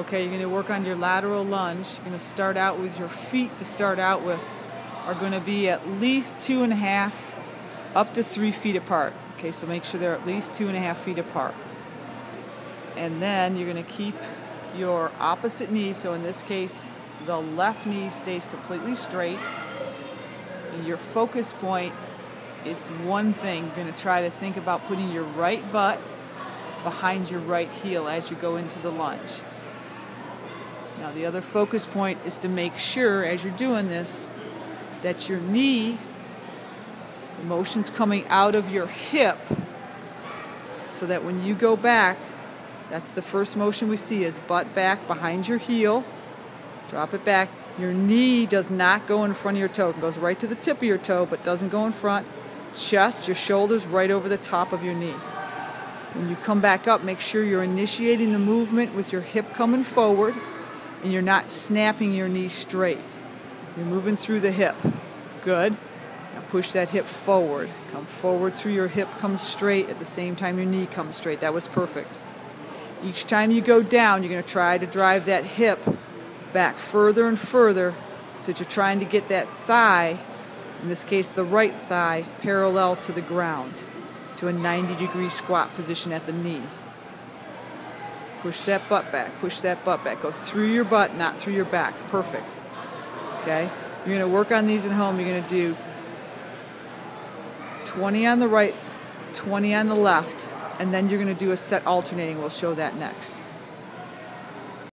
Okay, you're going to work on your lateral lunge. You're going to start out with your feet to start out with are going to be at least two and a half up to three feet apart. Okay, so make sure they're at least two and a half feet apart. And then you're going to keep your opposite knee, so in this case, the left knee stays completely straight. And your focus point is one thing. You're going to try to think about putting your right butt behind your right heel as you go into the lunge. Now, the other focus point is to make sure as you're doing this that your knee, the motion's coming out of your hip so that when you go back, that's the first motion we see is butt back behind your heel. Drop it back. Your knee does not go in front of your toe. It goes right to the tip of your toe, but doesn't go in front. Chest, your shoulders right over the top of your knee. When you come back up, make sure you're initiating the movement with your hip coming forward and you're not snapping your knee straight. You're moving through the hip. Good. Now push that hip forward. Come forward through your hip, come straight at the same time your knee comes straight. That was perfect. Each time you go down, you're going to try to drive that hip back further and further so that you're trying to get that thigh, in this case the right thigh, parallel to the ground to a 90 degree squat position at the knee. Push that butt back, push that butt back. Go through your butt, not through your back. Perfect. Okay? You're going to work on these at home. You're going to do 20 on the right, 20 on the left, and then you're going to do a set alternating. We'll show that next.